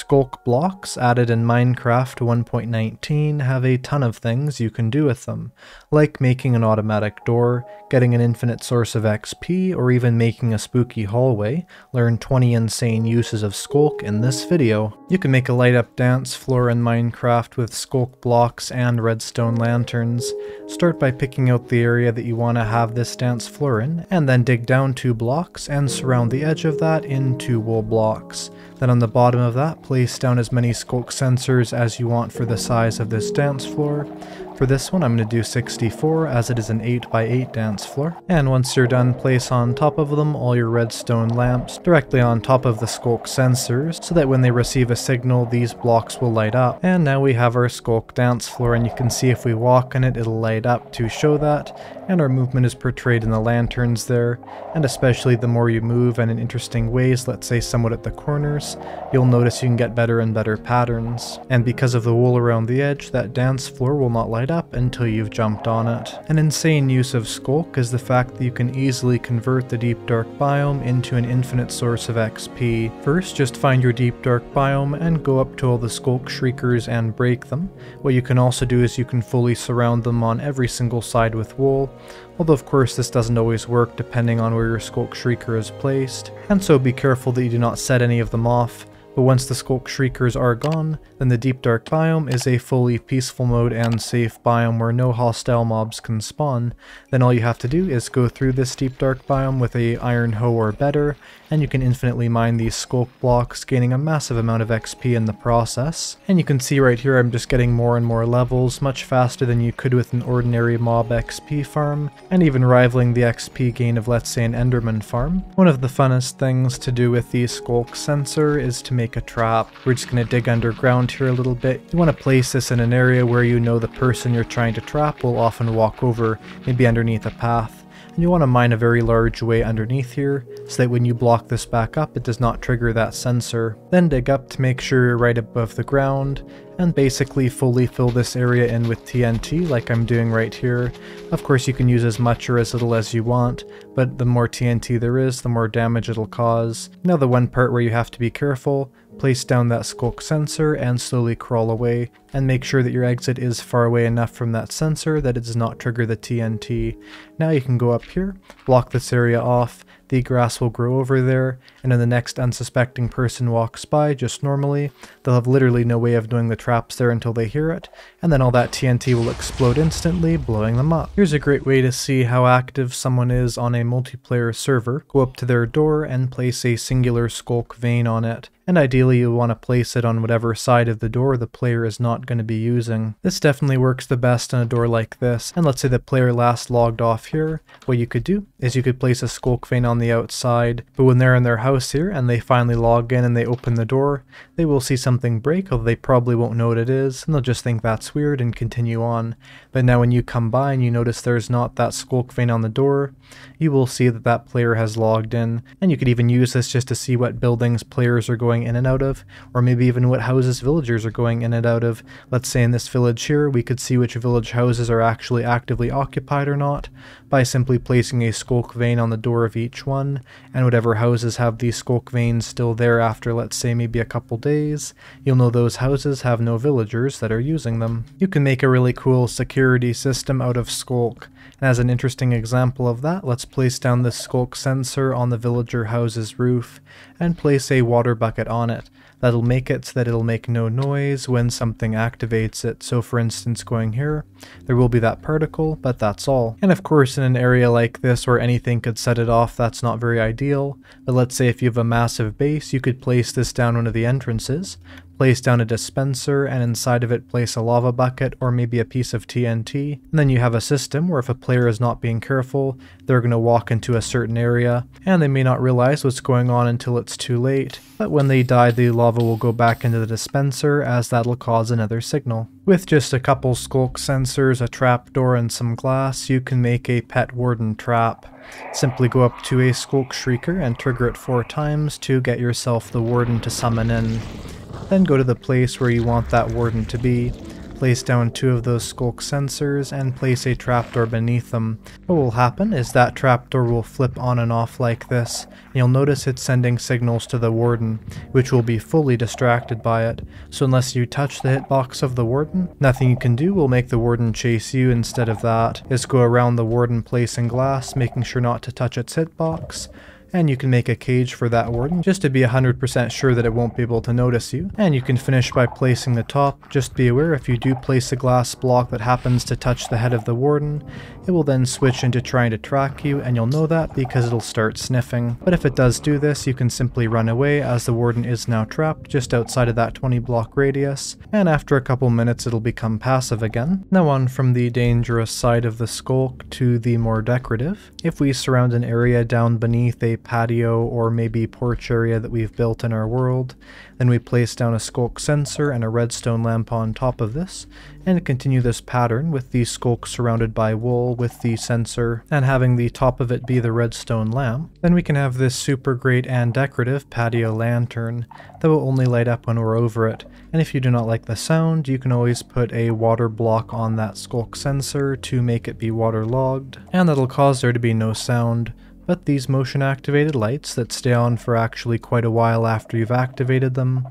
Sculk blocks added in Minecraft 1.19 have a ton of things you can do with them, like making an automatic door, getting an infinite source of XP, or even making a spooky hallway. Learn 20 insane uses of Sculk in this video. You can make a light up dance floor in Minecraft with Sculk blocks and redstone lanterns. Start by picking out the area that you want to have this dance floor in, and then dig down two blocks and surround the edge of that in two wool blocks. Then on the bottom of that, place down as many sculk sensors as you want for the size of this dance floor. For this one I'm going to do 64 as it is an 8x8 dance floor. And once you're done, place on top of them all your redstone lamps directly on top of the sculk sensors so that when they receive a signal these blocks will light up. And now we have our sculk dance floor and you can see if we walk on it it'll light up to show that and our movement is portrayed in the lanterns there and especially the more you move and in interesting ways let's say somewhat at the corners you'll notice you can get better and better patterns. And because of the wool around the edge that dance floor will not light up until you've jumped on it. An insane use of Sculk is the fact that you can easily convert the deep dark biome into an infinite source of XP. First, just find your deep dark biome and go up to all the Sculk Shriekers and break them. What you can also do is you can fully surround them on every single side with wool, although of course this doesn't always work depending on where your Sculk Shrieker is placed, and so be careful that you do not set any of them off but once the Sculk Shriekers are gone, then the Deep Dark biome is a fully peaceful mode and safe biome where no hostile mobs can spawn. Then all you have to do is go through this Deep Dark biome with a Iron Hoe or better, and you can infinitely mine these Sculk blocks, gaining a massive amount of XP in the process. And you can see right here I'm just getting more and more levels, much faster than you could with an ordinary mob XP farm, and even rivaling the XP gain of let's say an Enderman farm. One of the funnest things to do with the Sculk sensor is to make a trap. We're just going to dig underground here a little bit. You want to place this in an area where you know the person you're trying to trap will often walk over, maybe underneath a path. You want to mine a very large way underneath here, so that when you block this back up it does not trigger that sensor. Then dig up to make sure you're right above the ground, and basically fully fill this area in with TNT like I'm doing right here. Of course you can use as much or as little as you want, but the more TNT there is, the more damage it'll cause. Now the one part where you have to be careful, place down that sculk sensor and slowly crawl away, and make sure that your exit is far away enough from that sensor that it does not trigger the TNT. Now you can go up here, block this area off, the grass will grow over there, and when the next unsuspecting person walks by just normally, they'll have literally no way of knowing the trap's there until they hear it, and then all that TNT will explode instantly, blowing them up. Here's a great way to see how active someone is on a multiplayer server. Go up to their door and place a singular sculk vein on it, and ideally you'll want to place it on whatever side of the door the player is not going to be using. This definitely works the best on a door like this, and let's say the player last logged off here, what you could do is you could place a sculk vein on the outside, but when they're in their house here and they finally log in and they open the door, they will see something break, although they probably won't know what it is, and they'll just think that's weird and continue on. But now when you come by and you notice there's not that sculk vein on the door, you will see that that player has logged in, and you could even use this just to see what buildings players are going in and out of, or maybe even what houses villagers are going in and out of. Let's say in this village here, we could see which village houses are actually actively occupied or not, by simply placing a sculk vein on the door of each one, and whatever houses have these sculk veins still there after let's say maybe a couple days, you'll know those houses have no villagers that are using them. You can make a really cool security system out of Sculk. and as an interesting example of that, let's place down the Sculk sensor on the villager house's roof, and place a water bucket on it that'll make it so that it'll make no noise when something activates it. So for instance going here, there will be that particle, but that's all. And of course in an area like this where anything could set it off, that's not very ideal. But let's say if you have a massive base, you could place this down one of the entrances, place down a dispenser and inside of it place a lava bucket or maybe a piece of TNT. And then you have a system where if a player is not being careful, they're going to walk into a certain area and they may not realize what's going on until it's too late. But when they die, the lava will go back into the dispenser as that'll cause another signal. With just a couple sculk sensors, a trapdoor, and some glass, you can make a pet warden trap. Simply go up to a sculk shrieker and trigger it four times to get yourself the warden to summon in. Then go to the place where you want that warden to be, place down two of those sculk sensors, and place a trapdoor beneath them. What will happen is that trapdoor will flip on and off like this. and You'll notice it's sending signals to the warden, which will be fully distracted by it. So unless you touch the hitbox of the warden, nothing you can do will make the warden chase you. Instead of that, is go around the warden placing glass, making sure not to touch its hitbox, and you can make a cage for that warden just to be 100% sure that it won't be able to notice you. And you can finish by placing the top. Just be aware if you do place a glass block that happens to touch the head of the warden, it will then switch into trying to track you and you'll know that because it'll start sniffing. But if it does do this, you can simply run away as the warden is now trapped just outside of that 20 block radius, and after a couple minutes it'll become passive again. Now on from the dangerous side of the sculk to the more decorative. If we surround an area down beneath a patio or maybe porch area that we've built in our world. Then we place down a sculk sensor and a redstone lamp on top of this, and continue this pattern with the sculk surrounded by wool with the sensor and having the top of it be the redstone lamp. Then we can have this super great and decorative patio lantern that will only light up when we're over it. And if you do not like the sound, you can always put a water block on that sculk sensor to make it be waterlogged, and that'll cause there to be no sound but these motion activated lights that stay on for actually quite a while after you've activated them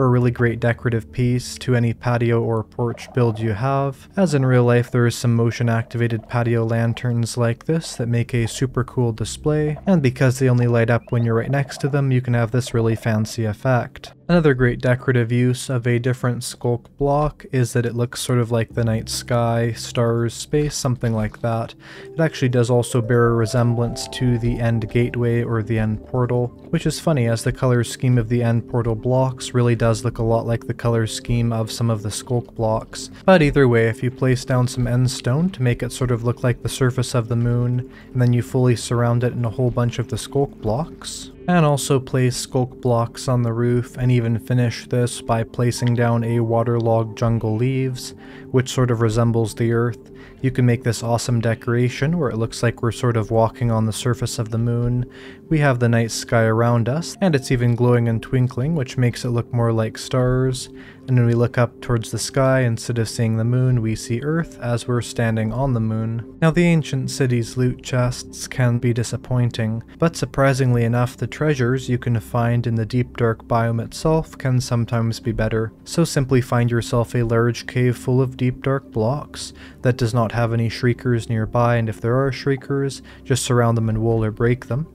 are a really great decorative piece to any patio or porch build you have. As in real life there is some motion activated patio lanterns like this that make a super cool display, and because they only light up when you're right next to them you can have this really fancy effect. Another great decorative use of a different sculk block is that it looks sort of like the night sky, stars, space, something like that. It actually does also bear a resemblance to the end gateway or the end portal, which is funny as the color scheme of the end portal blocks really does look a lot like the color scheme of some of the sculk blocks. But either way, if you place down some end stone to make it sort of look like the surface of the moon, and then you fully surround it in a whole bunch of the sculk blocks, and also place sculk blocks on the roof and even finish this by placing down a waterlogged jungle leaves, which sort of resembles the earth. You can make this awesome decoration where it looks like we're sort of walking on the surface of the moon. We have the night sky around us, and it's even glowing and twinkling, which makes it look more like stars and when we look up towards the sky, instead of seeing the moon, we see Earth as we're standing on the moon. Now the ancient city's loot chests can be disappointing, but surprisingly enough the treasures you can find in the deep dark biome itself can sometimes be better. So simply find yourself a large cave full of deep dark blocks that does not have any shriekers nearby and if there are shriekers, just surround them in wool or break them.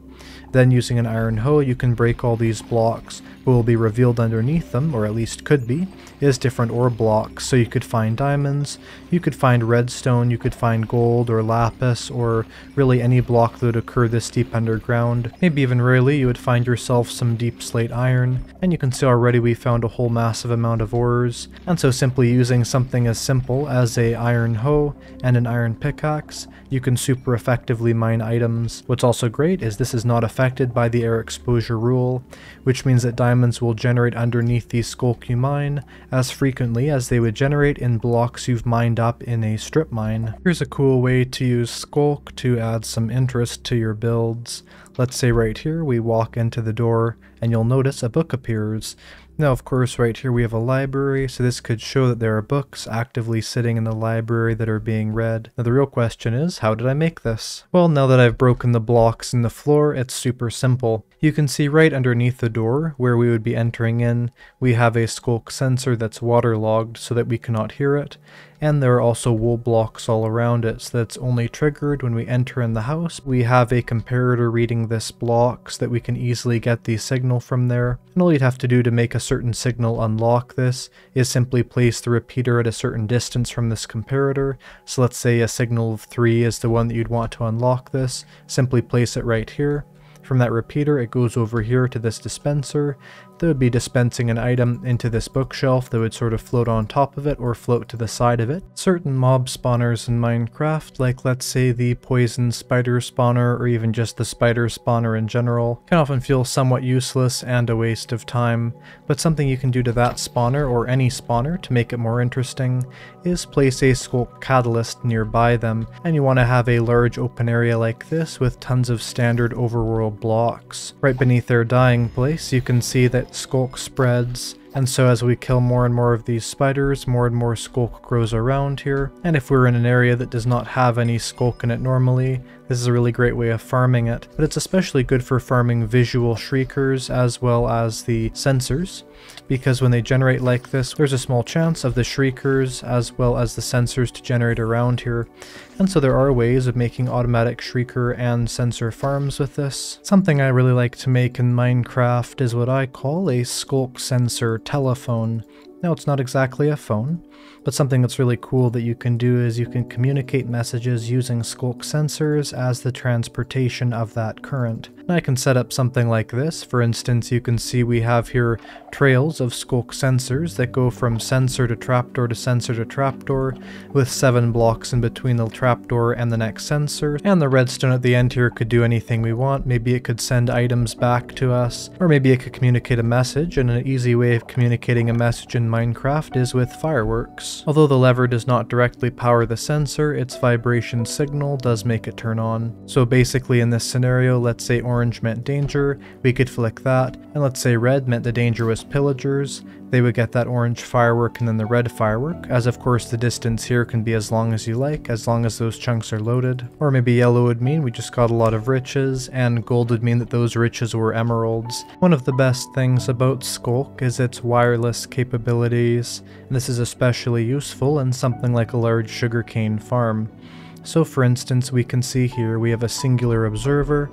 Then using an iron hoe you can break all these blocks, what will be revealed underneath them, or at least could be, is different ore blocks. So you could find diamonds, you could find redstone, you could find gold or lapis, or really any block that would occur this deep underground. Maybe even rarely you would find yourself some deepslate iron, and you can see already we found a whole massive amount of ores. And so simply using something as simple as a iron hoe and an iron pickaxe, you can super effectively mine items. What's also great is this is not affected by the air exposure rule, which means that diamonds diamonds will generate underneath the sculk you mine as frequently as they would generate in blocks you've mined up in a strip mine. Here's a cool way to use sculk to add some interest to your builds. Let's say right here we walk into the door and you'll notice a book appears. Now of course right here we have a library, so this could show that there are books actively sitting in the library that are being read. Now the real question is, how did I make this? Well now that I've broken the blocks in the floor, it's super simple. You can see right underneath the door, where we would be entering in, we have a sculk sensor that's waterlogged so that we cannot hear it, and there are also wool blocks all around it so that's only triggered when we enter in the house. We have a comparator reading this block so that we can easily get the signal from there, and all you'd have to do to make a certain signal unlock this is simply place the repeater at a certain distance from this comparator. So let's say a signal of 3 is the one that you'd want to unlock this, simply place it right here. From that repeater, it goes over here to this dispenser, that would be dispensing an item into this bookshelf that would sort of float on top of it or float to the side of it. Certain mob spawners in Minecraft, like let's say the poison spider spawner or even just the spider spawner in general, can often feel somewhat useless and a waste of time, but something you can do to that spawner or any spawner to make it more interesting is place a sculk catalyst nearby them, and you want to have a large open area like this with tons of standard overworld blocks. Right beneath their dying place you can see that sculk spreads And so as we kill more and more of these spiders, more and more Sculk grows around here. And if we're in an area that does not have any Sculk in it normally, this is a really great way of farming it. But it's especially good for farming visual shriekers as well as the sensors because when they generate like this, there's a small chance of the shriekers as well as the sensors to generate around here. And so there are ways of making automatic shrieker and sensor farms with this. Something I really like to make in Minecraft is what I call a sculk sensor telephone. Now it's not exactly a phone, but something that's really cool that you can do is you can communicate messages using Sculk sensors as the transportation of that current. I can set up something like this. For instance, you can see we have here trails of Sculk sensors that go from sensor to trapdoor to sensor to trapdoor, with seven blocks in between the trapdoor and the next sensor. And the redstone at the end here could do anything we want. Maybe it could send items back to us, or maybe it could communicate a message, and an easy way of communicating a message in Minecraft is with fireworks. Although the lever does not directly power the sensor, its vibration signal does make it turn on. So basically in this scenario, let's say orange meant danger, we could flick that, and let's say red meant the danger was pillagers, they would get that orange firework and then the red firework, as of course the distance here can be as long as you like, as long as those chunks are loaded. Or maybe yellow would mean we just got a lot of riches, and gold would mean that those riches were emeralds. One of the best things about Sculk is its wireless capabilities, and this is especially useful in something like a large sugarcane farm. So for instance, we can see here we have a singular observer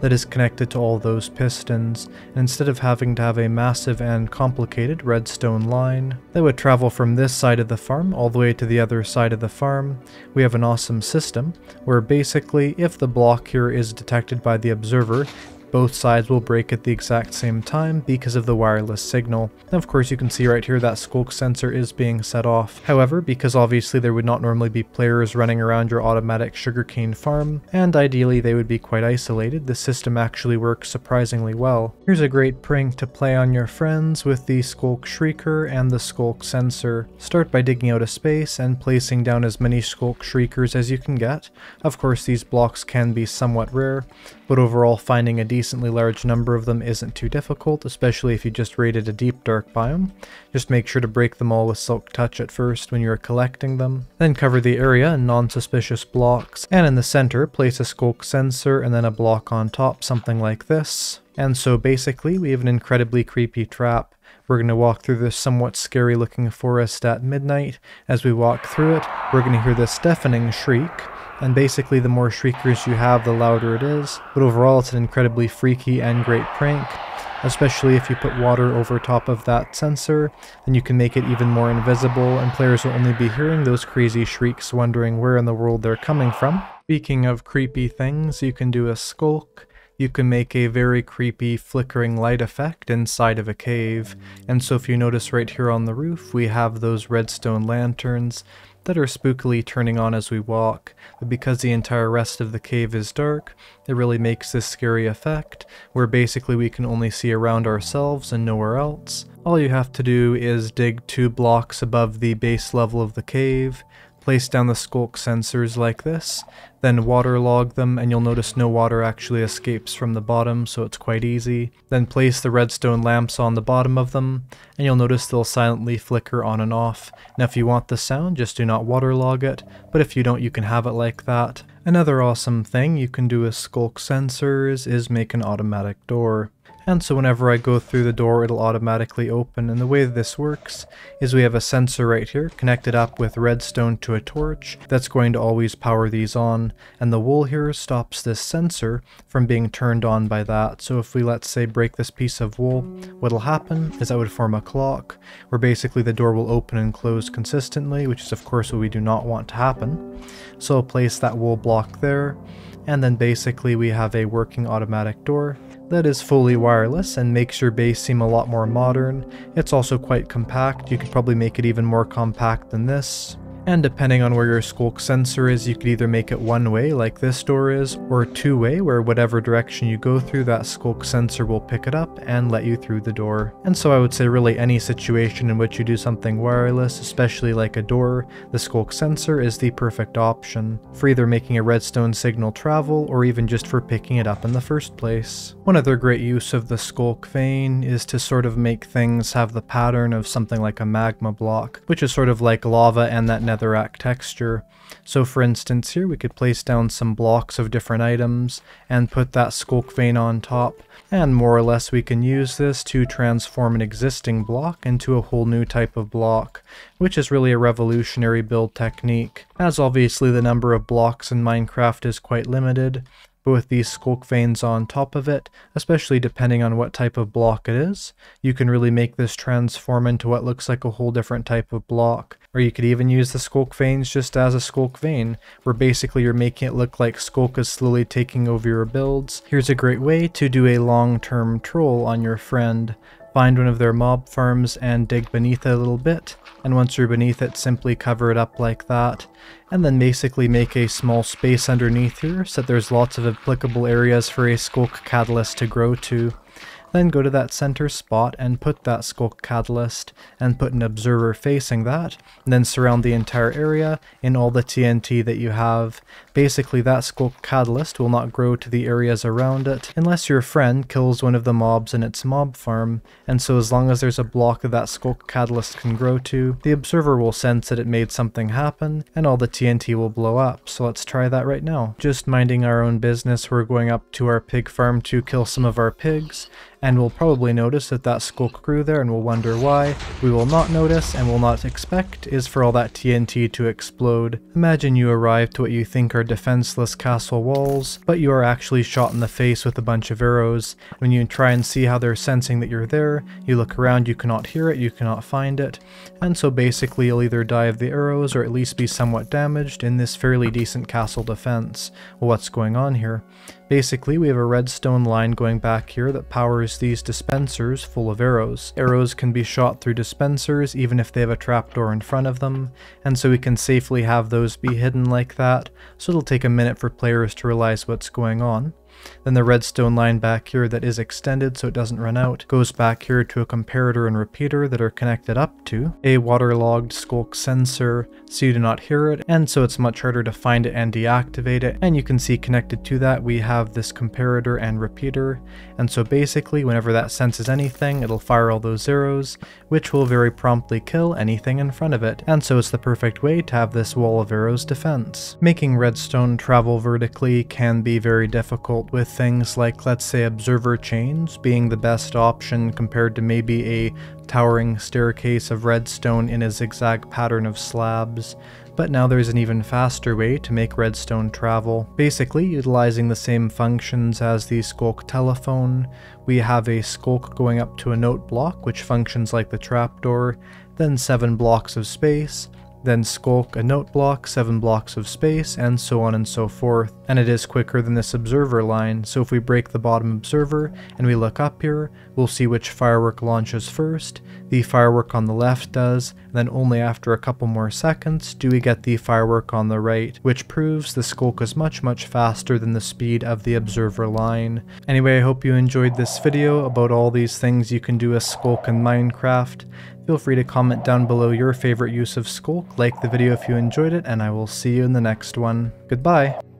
that is connected to all those pistons, and instead of having to have a massive and complicated redstone line that would travel from this side of the farm all the way to the other side of the farm, we have an awesome system where basically if the block here is detected by the observer, both sides will break at the exact same time because of the wireless signal. And of course you can see right here that sculk sensor is being set off. However, because obviously there would not normally be players running around your automatic sugarcane farm, and ideally they would be quite isolated, the system actually works surprisingly well. Here's a great prank to play on your friends with the sculk shrieker and the sculk sensor. Start by digging out a space and placing down as many sculk shriekers as you can get. Of course these blocks can be somewhat rare, but overall finding a decently large number of them isn't too difficult, especially if you just raided a deep dark biome. Just make sure to break them all with Silk Touch at first when you're collecting them. Then cover the area in non-suspicious blocks, and in the center place a sculk sensor and then a block on top, something like this. And so basically we have an incredibly creepy trap. We're going to walk through this somewhat scary looking forest at midnight. As we walk through it, we're going to hear this deafening shriek, and basically the more shriekers you have, the louder it is. But overall, it's an incredibly freaky and great prank, especially if you put water over top of that sensor, then you can make it even more invisible, and players will only be hearing those crazy shrieks wondering where in the world they're coming from. Speaking of creepy things, you can do a sculk, you can make a very creepy flickering light effect inside of a cave. And so if you notice right here on the roof, we have those redstone lanterns that are spookily turning on as we walk, but because the entire rest of the cave is dark, it really makes this scary effect, where basically we can only see around ourselves and nowhere else. All you have to do is dig two blocks above the base level of the cave, Place down the sculk sensors like this, then waterlog them and you'll notice no water actually escapes from the bottom so it's quite easy. Then place the redstone lamps on the bottom of them and you'll notice they'll silently flicker on and off. Now if you want the sound just do not waterlog it, but if you don't you can have it like that. Another awesome thing you can do with sculk sensors is make an automatic door and so whenever I go through the door it'll automatically open. And the way this works is we have a sensor right here connected up with redstone to a torch that's going to always power these on. And the wool here stops this sensor from being turned on by that. So if we let's say break this piece of wool what'll happen is that would form a clock where basically the door will open and close consistently which is of course what we do not want to happen. So I'll place that wool block there. And then basically we have a working automatic door that is fully wireless and makes your base seem a lot more modern. It's also quite compact, you could probably make it even more compact than this. And depending on where your sculk sensor is, you could either make it one way like this door is, or two way where whatever direction you go through, that sculk sensor will pick it up and let you through the door. And so I would say really any situation in which you do something wireless, especially like a door, the sculk sensor is the perfect option, for either making a redstone signal travel or even just for picking it up in the first place. One other great use of the sculk vein is to sort of make things have the pattern of something like a magma block, which is sort of like lava and that netherrack texture. So for instance here we could place down some blocks of different items and put that sculk vein on top and more or less we can use this to transform an existing block into a whole new type of block, which is really a revolutionary build technique, as obviously the number of blocks in Minecraft is quite limited, but with these sculk veins on top of it, especially depending on what type of block it is, you can really make this transform into what looks like a whole different type of block. Or you could even use the sculk veins just as a sculk vein, where basically you're making it look like sculk is slowly taking over your builds. Here's a great way to do a long-term troll on your friend. Find one of their mob farms and dig beneath it a little bit, and once you're beneath it simply cover it up like that, and then basically make a small space underneath here so that there's lots of applicable areas for a sculk catalyst to grow to. Then go to that center spot and put that sculk catalyst and put an observer facing that, and then surround the entire area in all the TNT that you have. Basically that sculk catalyst will not grow to the areas around it unless your friend kills one of the mobs in its mob farm, and so as long as there's a block that that sculk catalyst can grow to, the observer will sense that it made something happen, and all the TNT will blow up. So let's try that right now. Just minding our own business, we're going up to our pig farm to kill some of our pigs, and we'll probably notice that that sculk grew there and we'll wonder why. We will not notice and will not expect is for all that TNT to explode. Imagine you arrive to what you think are defenseless castle walls, but you are actually shot in the face with a bunch of arrows. When you try and see how they're sensing that you're there, you look around, you cannot hear it, you cannot find it, and so basically you'll either die of the arrows or at least be somewhat damaged in this fairly decent castle defense. Well, what's going on here? Basically, we have a redstone line going back here that powers these dispensers full of arrows. Arrows can be shot through dispensers even if they have a trapdoor in front of them, and so we can safely have those be hidden like that, so it'll take a minute for players to realize what's going on. Then the redstone line back here that is extended so it doesn't run out goes back here to a comparator and repeater that are connected up to a waterlogged sculk sensor so you do not hear it and so it's much harder to find it and deactivate it. And you can see connected to that we have this comparator and repeater. And so basically whenever that senses anything it'll fire all those arrows which will very promptly kill anything in front of it. And so it's the perfect way to have this wall of arrows defense. Making redstone travel vertically can be very difficult with things like, let's say, observer chains being the best option compared to maybe a towering staircase of redstone in a zigzag pattern of slabs, but now there's an even faster way to make redstone travel. Basically, utilizing the same functions as the sculk telephone, we have a sculk going up to a note block which functions like the trapdoor, then 7 blocks of space, then sculk a note block, 7 blocks of space, and so on and so forth. And it is quicker than this observer line, so if we break the bottom observer and we look up here, we'll see which firework launches first, the firework on the left does, and then only after a couple more seconds do we get the firework on the right, which proves the sculk is much much faster than the speed of the observer line. Anyway, I hope you enjoyed this video about all these things you can do as sculk in Minecraft. Feel free to comment down below your favorite use of Sculk, like the video if you enjoyed it, and I will see you in the next one. Goodbye!